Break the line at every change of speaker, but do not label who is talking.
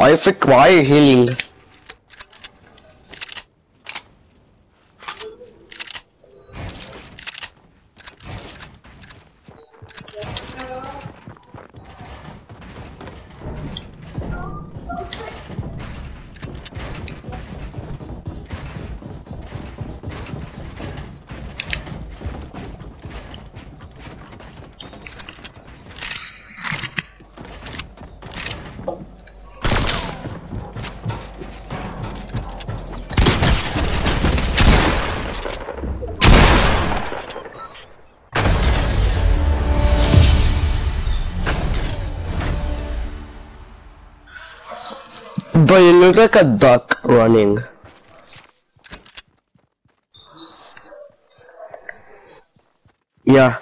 Why frick, why healing? But you look like a duck running. Yeah.